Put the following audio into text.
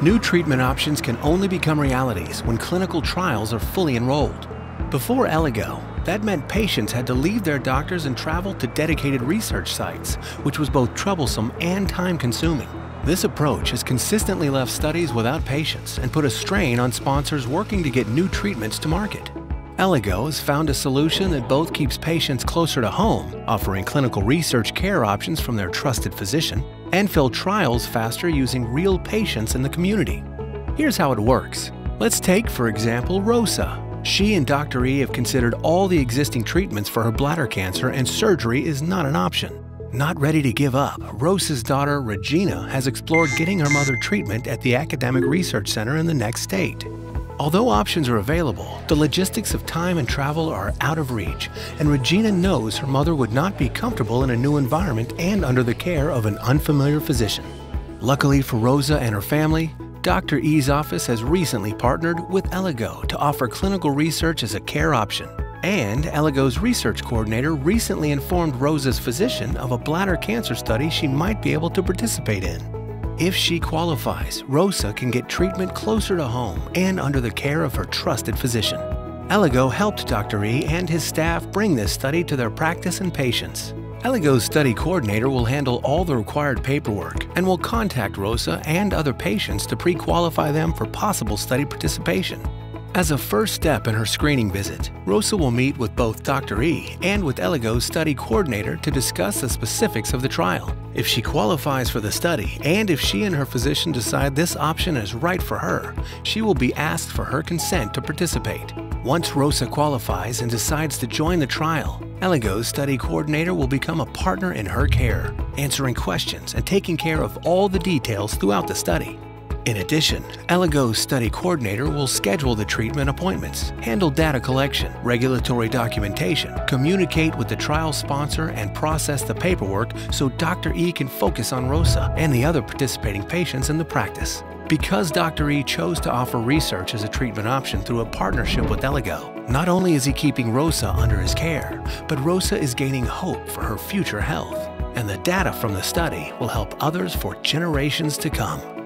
New treatment options can only become realities when clinical trials are fully enrolled. Before Elligo, that meant patients had to leave their doctors and travel to dedicated research sites, which was both troublesome and time consuming. This approach has consistently left studies without patients and put a strain on sponsors working to get new treatments to market. Elligo has found a solution that both keeps patients closer to home, offering clinical research care options from their trusted physician, and fill trials faster using real patients in the community. Here's how it works. Let's take, for example, Rosa. She and Dr. E have considered all the existing treatments for her bladder cancer and surgery is not an option. Not ready to give up, Rosa's daughter, Regina, has explored getting her mother treatment at the Academic Research Center in the next state. Although options are available, the logistics of time and travel are out of reach, and Regina knows her mother would not be comfortable in a new environment and under the care of an unfamiliar physician. Luckily for Rosa and her family, Dr. E's office has recently partnered with Elligo to offer clinical research as a care option. And Elligo's research coordinator recently informed Rosa's physician of a bladder cancer study she might be able to participate in. If she qualifies, Rosa can get treatment closer to home and under the care of her trusted physician. Elligo helped Dr. E and his staff bring this study to their practice and patients. Elligo's study coordinator will handle all the required paperwork and will contact Rosa and other patients to pre-qualify them for possible study participation. As a first step in her screening visit, Rosa will meet with both Dr. E and with Elligo's study coordinator to discuss the specifics of the trial. If she qualifies for the study, and if she and her physician decide this option is right for her, she will be asked for her consent to participate. Once Rosa qualifies and decides to join the trial, Elligo's study coordinator will become a partner in her care, answering questions and taking care of all the details throughout the study. In addition, Elligo's study coordinator will schedule the treatment appointments, handle data collection, regulatory documentation, communicate with the trial sponsor, and process the paperwork so Dr. E can focus on Rosa and the other participating patients in the practice. Because Dr. E chose to offer research as a treatment option through a partnership with Elligo, not only is he keeping Rosa under his care, but Rosa is gaining hope for her future health. And the data from the study will help others for generations to come.